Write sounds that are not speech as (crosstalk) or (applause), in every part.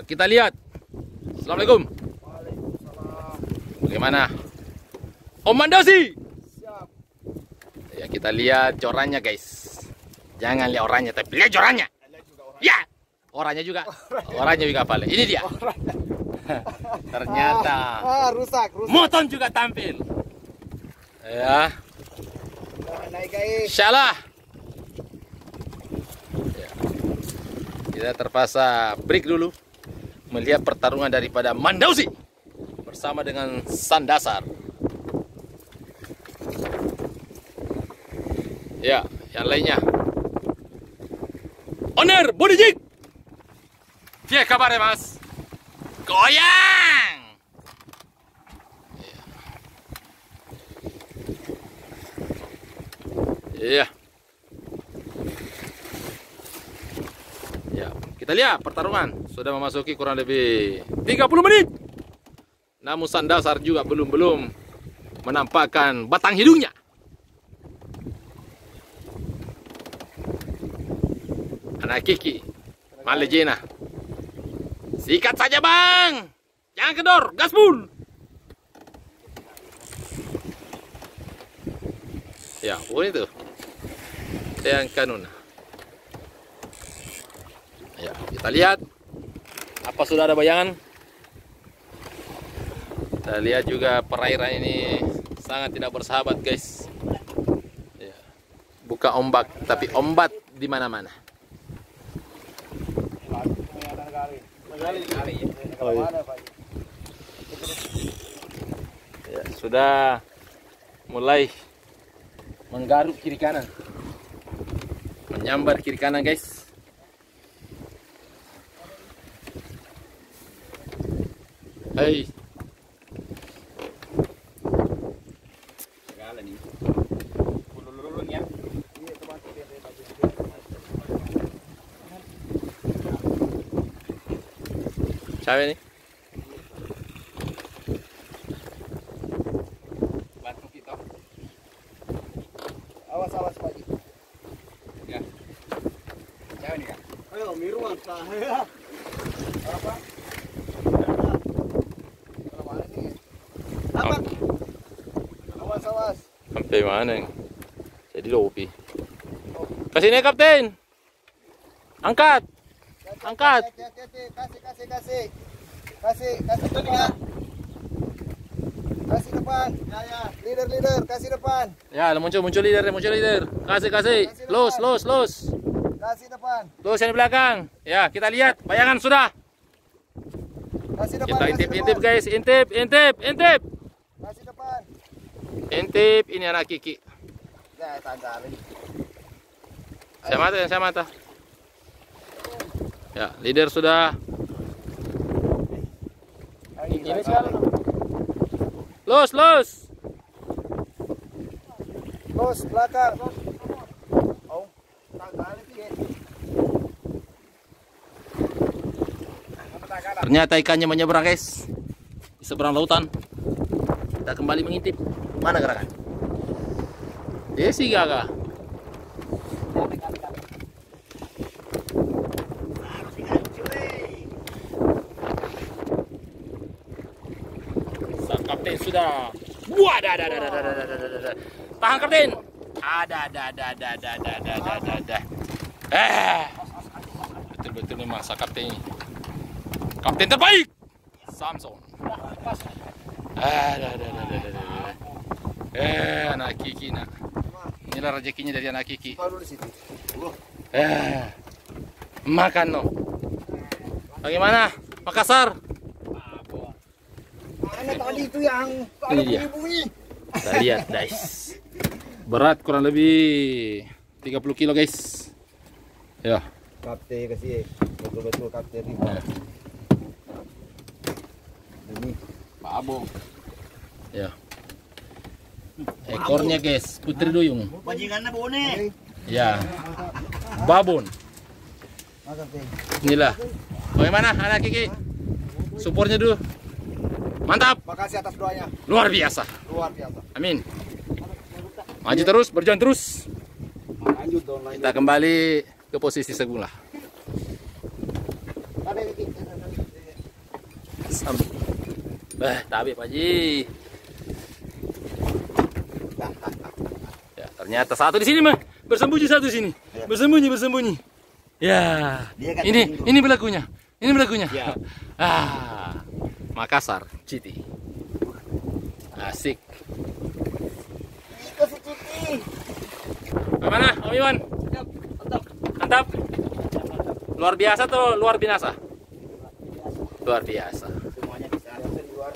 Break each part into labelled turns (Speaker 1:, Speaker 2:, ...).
Speaker 1: Kita lihat. Assalamualaikum. Bagaimana? Om Mandosi.
Speaker 2: Siap.
Speaker 1: Ya kita lihat corannya guys. Jangan lihat orangnya tapi lihat corannya. Ya. Orangnya juga. Orangnya juga paling. Ini dia. Ternyata
Speaker 2: Ah, rusak, rusak.
Speaker 1: Moton juga tampil. Ya, insyaallah. Ya. Kita terpaksa break dulu melihat pertarungan daripada Mandausi bersama dengan Sandasar. Ya, yang lainnya. Owner Body Jig. Dia kabarnya mas? Goyang. Ya, kita lihat pertarungan sudah memasuki kurang lebih 30 menit. Namun Sandasar juga belum-belum menampakkan batang hidungnya. Anak Kiki, Malejena. Sikat saja bang, jangan kedor, gaspul. Ya, oh itu. Yang kanun. Ya, kita lihat. Apa sudah ada bayangan? Kita lihat juga perairan ini sangat tidak bersahabat, guys. Ya. Buka ombak, tapi ombak di mana-mana. Oh, iya. Ya, sudah mulai menggaruk kiri kanan menyambar kiri kanan guys Hey. Segala nih. Batu kita.
Speaker 2: Awas awas pagi
Speaker 1: Ya. Cawe nih, ya?
Speaker 2: Ayo, miruan sah. (laughs) Apa?
Speaker 1: Sampai mana? Jadi lopi. Kasih naik kapten. Angkat. Angkat.
Speaker 2: Kasih, kasih, kasih. Kasih, kasih depan. Kasih depan. Ya, ya. Leader, leader. Kasih depan.
Speaker 1: Ya, muncul muncul leader, muncul leader. Kasih kasih. Los, los, los.
Speaker 2: Kasih depan.
Speaker 1: Los yang di belakang. Ya, kita lihat bayangan sudah.
Speaker 2: Kasih depan.
Speaker 1: Kita intip intip guys, intip intip intip. Intip ini anak Kiki.
Speaker 2: Ya.
Speaker 1: Saya mata yang saya mata. Ya, leader sudah. Ini sekarang. Los, los.
Speaker 2: Los, belakang. Oh.
Speaker 1: Ternyata ikannya menyeberang guys Di seberang lautan Kita kembali mengintip Mana gerakan? Desi gaga Sang kapten sudah Wah, ada, ada, ada, ada, ada, ada, ada, ada. Tahan kapten Ada, ada, ada, ada, ada, ada, ada, ada, ada, ada. Eh Betul-betul memang sang kapten ini Kapten terbaik Samson. Ada, ada, ada, ada, ada, ada. Eh, anak Kiki nak. Inilah rezekinya dari anak Kiki.
Speaker 2: Baru di situ.
Speaker 1: Eh, makan no. Bagaimana? Makassar.
Speaker 2: Mana tadi itu yang
Speaker 1: Ini dia. Kita lihat guys. Berat kurang lebih 30 kilo guys. Ya.
Speaker 2: Kapten kasih betul-betul kapten ini.
Speaker 1: Nah.
Speaker 2: Ini
Speaker 1: Pak Abo. Ya. Ekornya guys, putri duyung.
Speaker 3: Bajingannya bone.
Speaker 1: Ya. Babon. Inilah. Bagaimana anak Kiki? Supportnya dulu. Mantap,
Speaker 2: Makasih atas doanya.
Speaker 1: luar biasa.
Speaker 2: Luar biasa.
Speaker 1: Amin. Maju terus, berjalan terus. Kita kembali ke posisi semula.
Speaker 2: Ada Kiki.
Speaker 1: Sam. Eh, tapi Pak Ji. Ya, ternyata satu di sini mah. Bersembunyi satu di sini.
Speaker 2: Ya.
Speaker 1: Bersembunyi, bersembunyi. Ya.
Speaker 2: Dia kan
Speaker 1: Ini
Speaker 2: tersinggung.
Speaker 1: ini berlakunya. Ini berlakunya.
Speaker 2: Ya. (laughs)
Speaker 1: Ah. Makassar, Citi. Asik.
Speaker 2: Kasih.
Speaker 1: Bagaimana, Om Iwan? Mantap. Luar biasa tuh luar binasa? Luar biasa.
Speaker 2: Semuanya bisa di luar.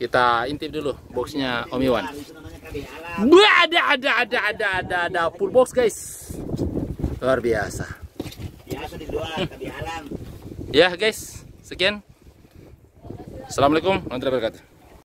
Speaker 1: Kita intip dulu boxnya Om Iwan. Ada, ada, ada, ada, ada, ada full box guys. Luar biasa.
Speaker 2: Biasa di luar alam.
Speaker 1: Ya guys, sekian. Assalamualaikum warahmatullahi wabarakatuh.